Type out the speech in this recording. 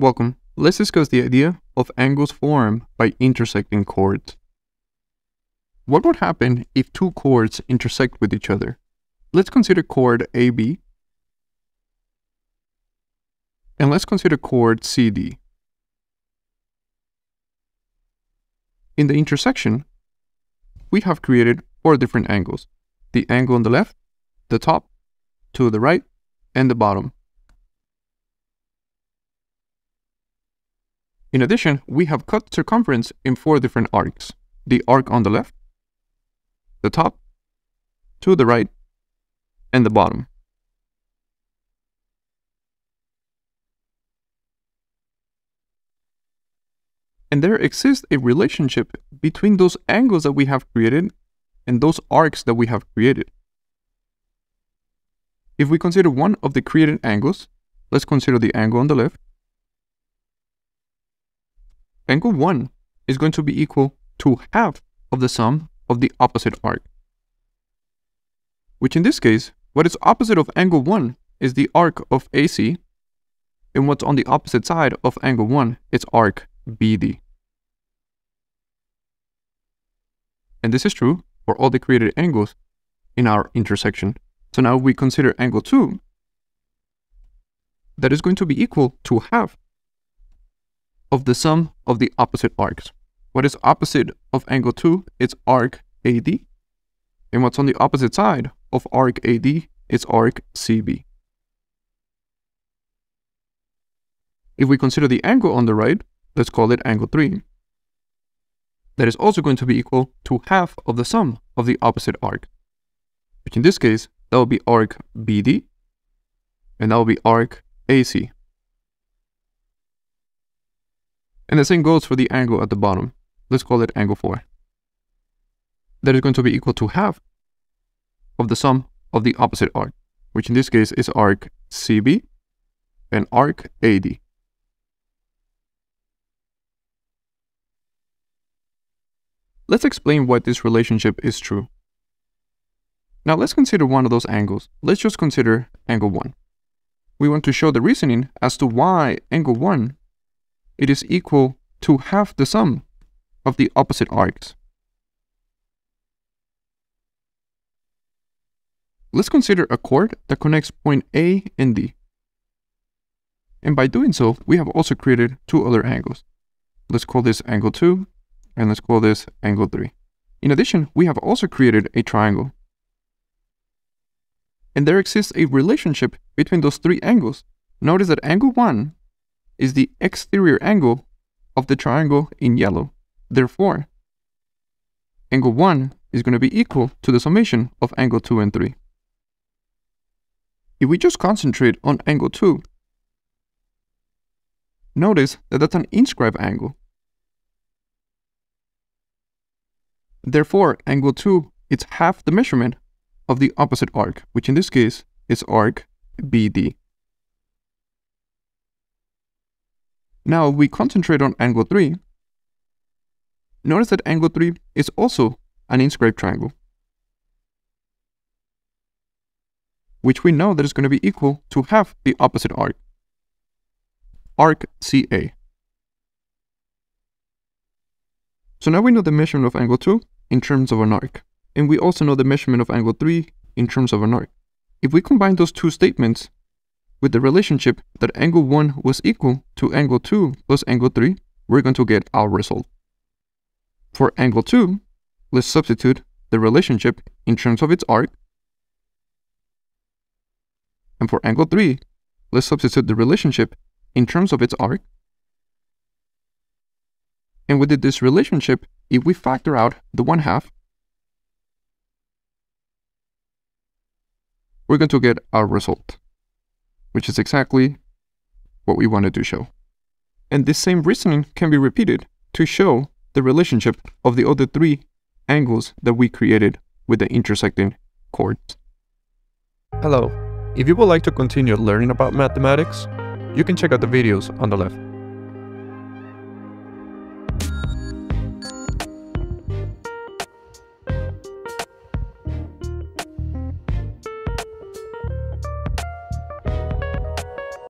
Welcome. Let's discuss the idea of angles formed by intersecting chords. What would happen if two chords intersect with each other? Let's consider chord AB and let's consider chord CD. In the intersection, we have created four different angles. The angle on the left, the top, to the right, and the bottom. In addition, we have cut circumference in four different arcs. The arc on the left, the top, to the right, and the bottom. And there exists a relationship between those angles that we have created and those arcs that we have created. If we consider one of the created angles, let's consider the angle on the left. Angle 1 is going to be equal to half of the sum of the opposite arc. Which in this case, what is opposite of angle 1 is the arc of AC, and what's on the opposite side of angle 1 is arc BD. And this is true for all the created angles in our intersection. So now we consider angle 2, that is going to be equal to half of the sum of the opposite arcs. What is opposite of angle 2? It's arc AD. And what's on the opposite side of arc AD is arc CB. If we consider the angle on the right, let's call it angle 3. That is also going to be equal to half of the sum of the opposite arc, which in this case, that will be arc BD, and that will be arc AC. And the same goes for the angle at the bottom. Let's call it angle 4. That is going to be equal to half of the sum of the opposite arc, which in this case is arc CB and arc AD. Let's explain why this relationship is true. Now let's consider one of those angles. Let's just consider angle 1. We want to show the reasoning as to why angle 1 it is equal to half the sum of the opposite arcs. Let's consider a chord that connects point A and D. And by doing so, we have also created two other angles. Let's call this angle 2, and let's call this angle 3. In addition, we have also created a triangle. And there exists a relationship between those three angles. Notice that angle 1 is the exterior angle of the triangle in yellow. Therefore, angle 1 is going to be equal to the summation of angle 2 and 3. If we just concentrate on angle 2, notice that that's an inscribed angle. Therefore, angle 2 is half the measurement of the opposite arc, which in this case is arc BD. Now we concentrate on angle 3. Notice that angle 3 is also an inscribed triangle, which we know that is going to be equal to half the opposite arc, arc CA. So now we know the measurement of angle 2 in terms of an arc, and we also know the measurement of angle 3 in terms of an arc. If we combine those two statements, with the relationship that angle 1 was equal to angle 2 plus angle 3, we're going to get our result. For angle 2, let's substitute the relationship in terms of its arc. And for angle 3, let's substitute the relationship in terms of its arc. And with this relationship, if we factor out the 1 half, we're going to get our result which is exactly what we wanted to show. And this same reasoning can be repeated to show the relationship of the other three angles that we created with the intersecting chords. Hello. If you would like to continue learning about mathematics, you can check out the videos on the left.